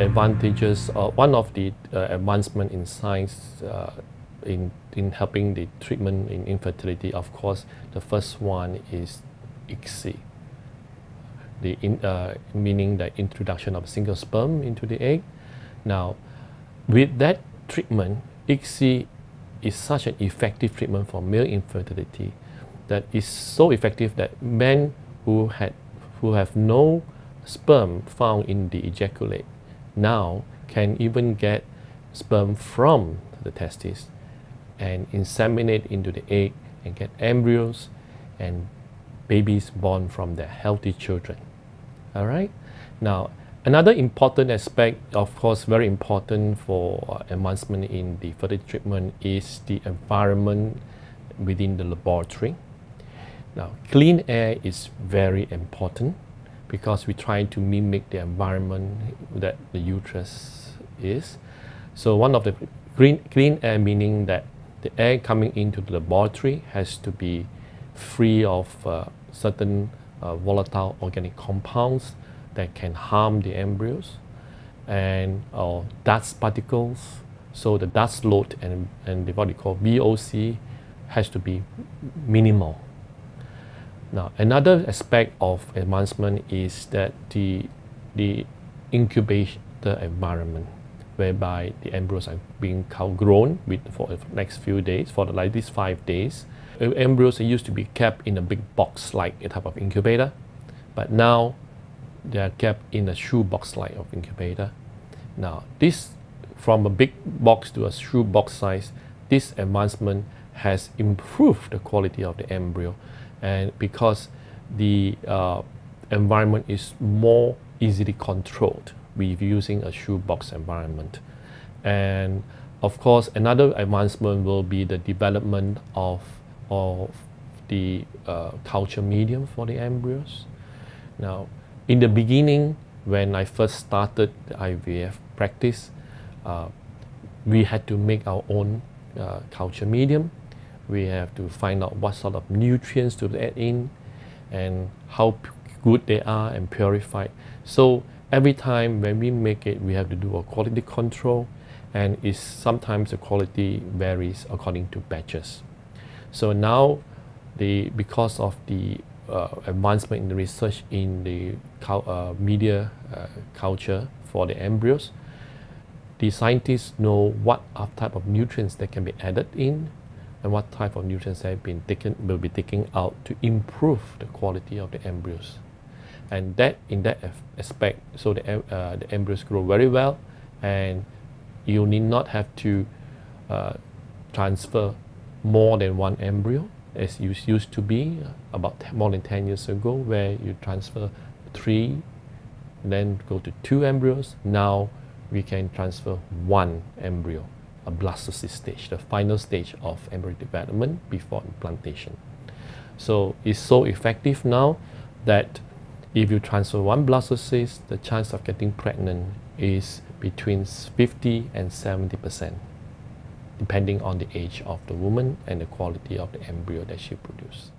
advantages, uh, one of the uh, advancement in science uh, in, in helping the treatment in infertility, of course, the first one is ICSI, the in, uh, meaning the introduction of single sperm into the egg. Now, with that treatment, ICSI is such an effective treatment for male infertility that is so effective that men who had who have no sperm found in the ejaculate now can even get sperm from the testes and inseminate into the egg and get embryos and babies born from their healthy children. All right. Now, another important aspect, of course, very important for uh, advancement in the fertility treatment is the environment within the laboratory. Now, clean air is very important because we try to mimic the environment that the uterus is. So one of the green, clean air meaning that the air coming into the laboratory has to be free of uh, certain uh, volatile organic compounds that can harm the embryos and uh, dust particles. So the dust load and, and the, what we call VOC has to be minimal. Now, another aspect of advancement is that the, the incubator environment, whereby the embryos are being grown with, for the next few days, for the, like these five days. Embryos used to be kept in a big box like a type of incubator, but now they are kept in a shoebox like of incubator. Now, this from a big box to a shoebox size, this advancement has improved the quality of the embryo and because the uh, environment is more easily controlled with using a shoebox environment. And of course, another advancement will be the development of, of the uh, culture medium for the embryos. Now, in the beginning, when I first started the IVF practice, uh, we had to make our own uh, culture medium we have to find out what sort of nutrients to add in and how good they are and purified. So every time when we make it, we have to do a quality control and is sometimes the quality varies according to batches. So now, the because of the uh, advancement in the research in the uh, media uh, culture for the embryos, the scientists know what type of nutrients that can be added in and what type of nutrients have been taken will be taken out to improve the quality of the embryos. And that in that aspect, so the, uh, the embryos grow very well and you need not have to uh, transfer more than one embryo as used to be about more than 10 years ago where you transfer three, then go to two embryos. Now we can transfer one embryo a blastocyst stage, the final stage of embryo development before implantation. So it's so effective now that if you transfer one blastocyst, the chance of getting pregnant is between 50 and 70 percent, depending on the age of the woman and the quality of the embryo that she produces.